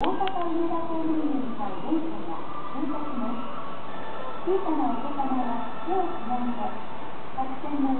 大阪梅田方面に向かう電車が到着します。小さなお子様は手をつないで、白線の